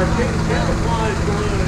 Our pick, one, one.